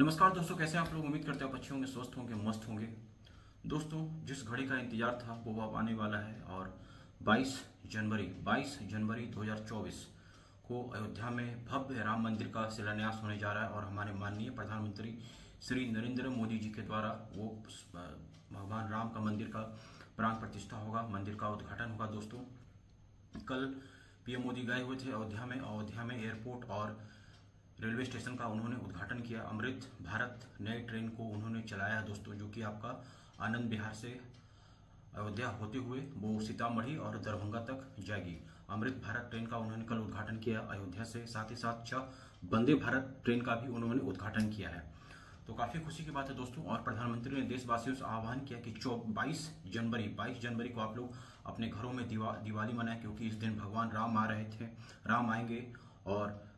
नमस्कार दोस्तों, कैसे आप लोग? उम्मीद करते हैं अच्छे होंगे, स्वस्थ होंगे, मस्त होंगे। दोस्तों, जिस घड़ी का इंतज़ार था, वो अब आने वाला है और 22 जनवरी 22 जनवरी 2024 को अयोध्या में भव्य राम मंदिर का शिलान्यास होने जा रहा है और हमारे माननीय प्रधानमंत्री श्री नरेंद्र मोदी जी के द्वारा वो भगवान राम का मंदिर का प्राण प्रतिष्ठा होगा, मंदिर का उद्घाटन होगा। दोस्तों, कल पीएम मोदी गए हुए थे अयोध्या में अयोध्या में एयरपोर्ट और रेलवे स्टेशन का उन्होंने उद्घाटन किया। अमृत भारत नए ट्रेन को उन्होंने चलाया। दोस्तों जो कि आपका आनंद बिहार से अयोध्या होते हुए वो सीतामढ़ी और दरभंगा तक जाएगी। अमृत भारत ट्रेन का उन्होंने कल उद्घाटन किया अयोध्या से। साथ ही साथ छह वंदे भारत ट्रेन का भी उन्होंने उद्घाटन किया है। तो काफ़ी खुशी की बात है दोस्तों और प्रधानमंत्री ने देशवासियों से आह्वान किया कि बाईस जनवरी बाईस जनवरी को आप लोग अपने घरों में दिवा, दिवाली मनाएँ क्योंकि इस दिन भगवान राम आ रहे थे राम आएँगे और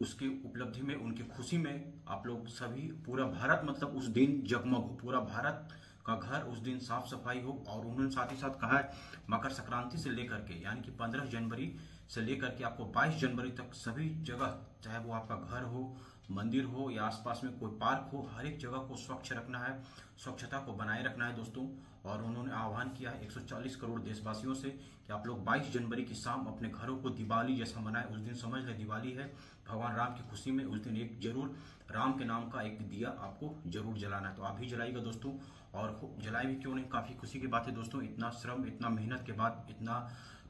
उसकी उपलब्धि में, उनकी खुशी में आप लोग सभी, पूरा भारत मतलब उस दिन जगमग। हो पूरा भारत का घर उस दिन साफ़ सफ़ाई हो और उन्होंने साथ ही साथ कहा है, मकर संक्रांति से लेकर के, यानी कि 15 जनवरी से लेकर के आपको 22 जनवरी तक सभी जगह, चाहे वो आपका घर हो मंदिर हो या आसपास में कोई पार्क हो, हर एक जगह को स्वच्छ रखना है, स्वच्छता को बनाए रखना है दोस्तों। और उन्होंने आह्वान किया है 140 करोड़ देशवासियों से कि आप लोग 22 जनवरी की शाम अपने घरों को दिवाली जैसा मनाए। उस दिन समझ लें दिवाली है। भगवान राम की खुशी में उस दिन एक ज़रूर राम के नाम का एक दिया आपको ज़रूर जलाना है। तो आप भी जलाइएगा दोस्तों। और जलाए भी क्यों नहीं? काफ़ी खुशी की बात है दोस्तों। इतना श्रम, इतना मेहनत के बाद, इतना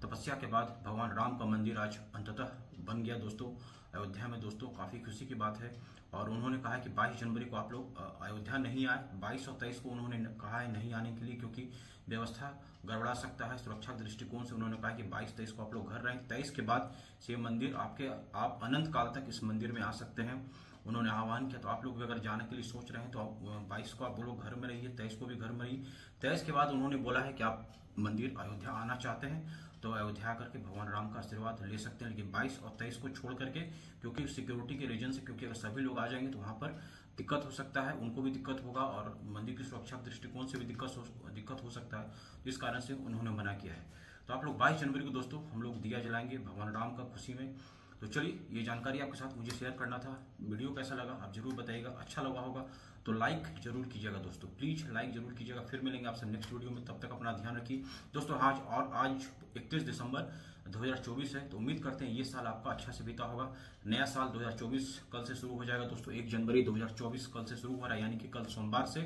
तपस्या के बाद भगवान राम का मंदिर आज अंततः बन गया दोस्तों, अयोध्या में दोस्तों, काफ़ी खुशी की बात है। और उन्होंने कहा है कि 22 जनवरी को आप लोग अयोध्या नहीं आए। 22 और 23 को उन्होंने कहा है नहीं आने के लिए क्योंकि व्यवस्था गड़बड़ा सकता है। सुरक्षा दृष्टिकोण से उन्होंने कहा कि 22 तेईस को आप लोग घर रहें। तेईस के बाद से मंदिर, आपके, आप अनंत काल तक इस मंदिर में आ सकते हैं। उन्होंने आह्वान किया तो आप लोग भी अगर जाने के लिए सोच रहे हैं तो आप बाईस को आप लोग घर में रहिए, तेईस को भी घर में रहिए। तेईस के बाद उन्होंने बोला है कि आप मंदिर अयोध्या आना चाहते हैं तो अयोध्या करके भगवान राम का आशीर्वाद ले सकते हैं। लेकिन 22 और 23 को छोड़ करके, क्योंकि सिक्योरिटी के रीजन से, क्योंकि अगर सभी लोग आ जाएँगे तो वहाँ पर दिक्कत हो सकता है, उनको भी दिक्कत होगा और मंदिर की सुरक्षा दृष्टिकोण से भी दिक्कत हो दिक्कत हो सकता है तो इस कारण से उन्होंने मना किया है। तो आप लोग बाईस जनवरी को दोस्तों, हम लोग दिया जलाएँगे भगवान राम का खुशी में। तो चलिए, ये जानकारी आपके साथ मुझे शेयर करना था। वीडियो कैसा लगा, आप ज़रूर बताइएगा। अच्छा लगा होगा तो लाइक ज़रूर कीजिएगा दोस्तों। प्लीज़ लाइक ज़रूर कीजिएगा। फिर मिलेंगे आपसे नेक्स्ट वीडियो में। तब तक अपना ध्यान रखिए। दोस्तों, आज और आज 31 दिसंबर 2024 है तो उम्मीद करते हैं ये साल आपका अच्छा से बीता होगा। नया साल 2024 कल से शुरू हो जाएगा दोस्तों। एक जनवरी 2024 कल से शुरू हो रहा है, यानी कि कल सोमवार से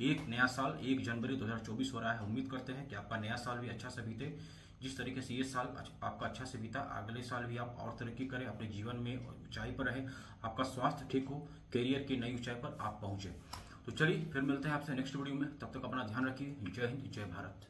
एक नया साल एक जनवरी 2024 हो रहा है। उम्मीद करते हैं कि आपका नया साल भी अच्छा से बीते। जिस तरीके से ये साल आपका अच्छा से बीता, अगले साल भी आप और तरक्की करें, अपने जीवन में ऊंचाई पर रहे, आपका स्वास्थ्य ठीक हो, करियर की नई ऊंचाई पर आप पहुँचे। तो चलिए, फिर मिलते हैं आपसे नेक्स्ट वीडियो में, तब तक अपना ध्यान रखिए। जय हिंद, जय भारत।